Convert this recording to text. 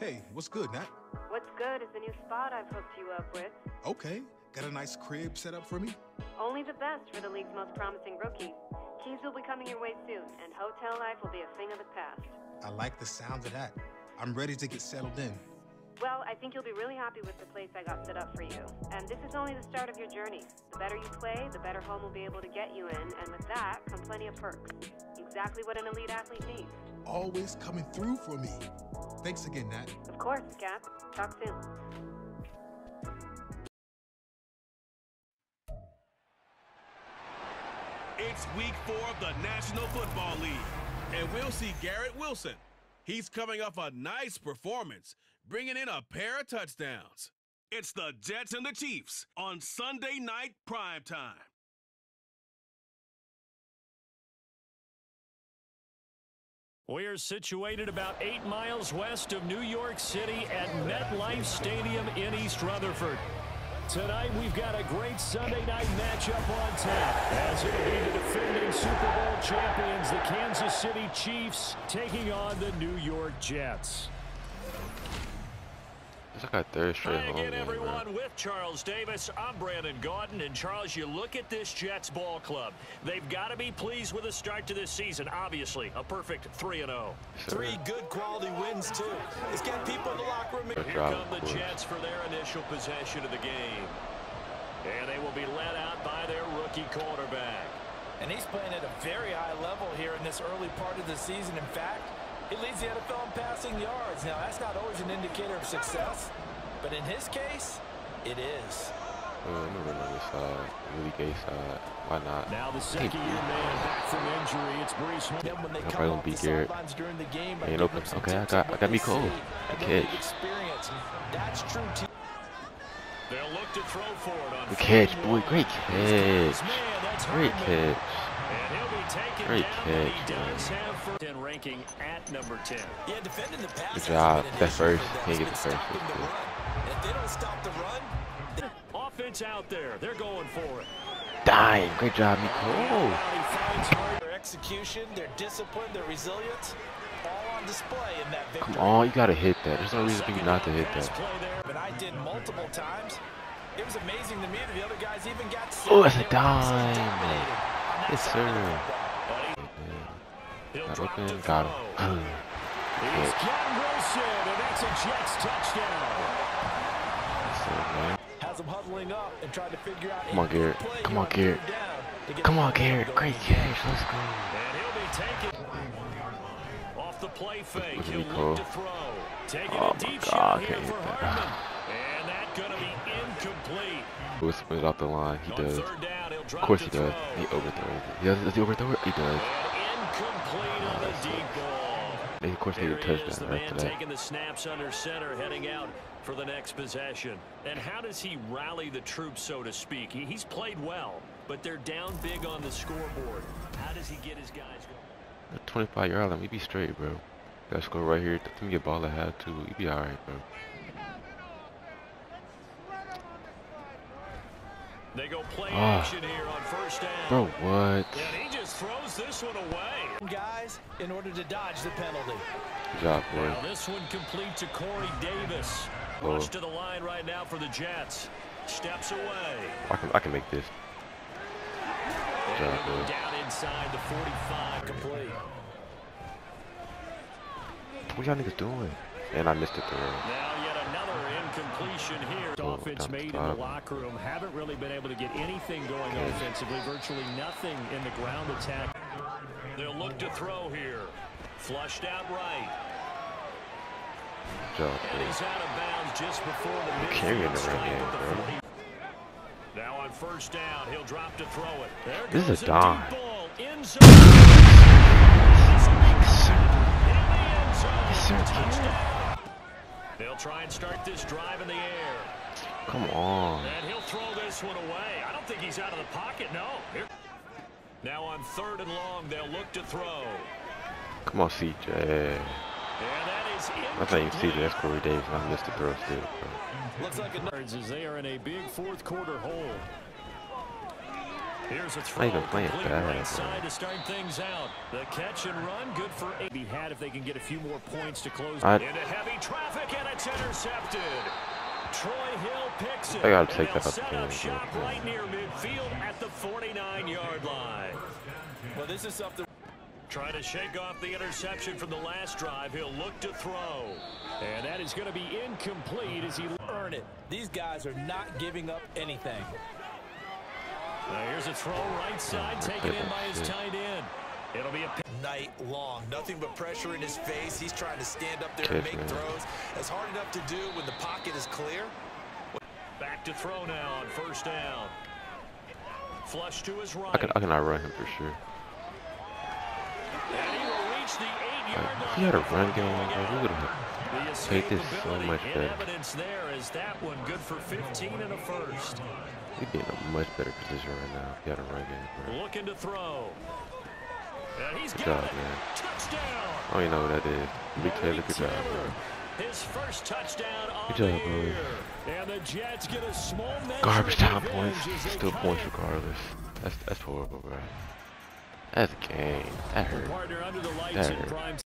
Hey, what's good, Nat? What's good is the new spot I've hooked you up with. Okay. Got a nice crib set up for me? Only the best for the league's most promising rookie. Keys will be coming your way soon, and hotel life will be a thing of the past. I like the sound of that. I'm ready to get settled in. Well, I think you'll be really happy with the place I got set up for you. And this is only the start of your journey. The better you play, the better home will be able to get you in, and with that come plenty of perks. Exactly what an elite athlete needs. Always coming through for me. Thanks again, Nat. Of course, Cap. Talk soon. It's week four of the National Football League, and we'll see Garrett Wilson. He's coming off a nice performance, bringing in a pair of touchdowns. It's the Jets and the Chiefs on Sunday night prime We're situated about eight miles west of New York City at MetLife Stadium in East Rutherford. Tonight, we've got a great Sunday night matchup on tap, as it'll be the defending Super Bowl champions, the Kansas City Chiefs, taking on the New York Jets. It's like a third straight Hi home again, game, bro. everyone, with Charles Davis. I'm Brandon Gaudin, and Charles, you look at this Jets ball club. They've got to be pleased with the start to this season. Obviously, a perfect 3-0. Three good quality wins, too. It's got people in the locker room. Here come the. Jets for their initial possession of the game. And they will be led out by their rookie quarterback. And he's playing at a very high level here in this early part of the season. In fact, he leads the NFL in passing yards. Now, that's not always an indicator of success, but in his case, it is. Uh, I'm gonna run on this side, really gay side. Why not? Now the second-year man back from injury. It's Breece Hall. Then when they I'm come probably off gonna the beat Garrett. sidelines during the game, I Ain't give open. them some Okay, I tips got- I got me what cold. they I and the catch. Experience. That's true team. They'll look to throw for it on Good catch, boy. one. Great Here's catch. Man, that's Great Hardman. catch. And he'll be Great down, but he does man. 10 ranking at number 10. Yeah, defending the pass. Good job. That first, for can't get the been first, stopping that's the good. run. If they don't stop the run, Offense out there. They're going for it. Dying. Great job. Nico. Out he finds Hardman. Their execution, their discipline, their resilience, all on display in that victory. Come on, you gotta hit that. There's no reason for you not to hit that. play there. And I did multiple times. It was amazing to me that the other guys even got. Oh, that's a They were dime. Dominated on that Yes, sir. Got open, got him. He's Ken Wilson, and that's a Jets touchdown. Has them huddling up and trying to figure out Come on, Garrett. Come on, Garrett. third down to get Come on, Garrett. Great catch. Let's go. And he'll be taken off the play fake. He'll look to throw. Taking Oh a deep God, shot here for. Hardman. And that's going to be incomplete. Lewis spins off the line. He does. Third down, he'll drop Of course he does. He overthrows it. He does, does he overthrow it? He does. And incomplete on the that's deep ball. They, of course, they get a the touchdown man after that. taking the snaps under center, heading out for the next possession. And how does he rally the troops, so to speak? He, he's played well, but they're down big on the scoreboard. How does he get his guys going? That 25 yard line, we be straight, bro. Gotta score right here. Give me a ball I have too. We be alright, bro. They go play Ah. action here on first down. Bro, what? And he just throws this one away. Guys, in order to dodge the penalty. Good job, Now this one complete to Corey Davis. Oh. Rush to the line right now for the Jets. Steps away. I can, I can make this. And job, he'll boy. down inside the 45. Complete. What y'all niggas doing? And I missed it throw. Now yet another incompletion here. Oh, Offense made in the locker room. Haven't really been able to get anything going Okay. offensively. Virtually nothing in the ground attack. They'll look to throw here. Flushed out right. Job, And he's out of bounds just before the midfield the stripe at the 40. Now on first down, he'll drop to throw it. There This is a dime. ball. End zone. In the end zone. Touchdown. They'll try and start this drive in the air. Come on. And he'll throw this one away. I don't think he's out of the pocket. No. Here. Now on third and long, they'll look to throw. Come on, CJ. And that is That's not even CJ. That's Corey Davis. I missed the throw still. Looks like a As they are in a big fourth quarter hole. Here's a throw Not even playing complete bad, right bro. side to start things out. The catch and run, good for eight. Be had if they can get a few more points to close I- into heavy traffic, and it's intercepted. Troy Hill picks it. I gotta take that up set up shop yeah. right near midfield at the 49-yard line. Well, this is something. Trying to shake off the interception from the last drive. He'll look to throw. And that is going to be incomplete as he... Earn it. These guys are not giving up anything. Now here's a throw right side, taken in by his Shit. tight end. It'll be a Night long. Nothing but pressure in his face. He's trying to stand up there and make throws. It's hard enough to do when the pocket is clear. back to throw now on first down. Flush to his right. I can I can outrun him for sure. And he will reach the eight-yard Like, line. he had a run game, going we would have The Take this so escapability much in better. evidence there is that one good for 15 and a first. We'd be in a much better position right now if he had a run game, bro. Looking to throw. And he's Good got job, it. man. Touchdown. Oh, don't know what that is. Big Taylor, good job, bro. His first touchdown Good job, bro. And the Jets get a small Garbage time points. Still points regardless. That's that's horrible, bro. That's a game. That hurt. Partner under the lights That hurt.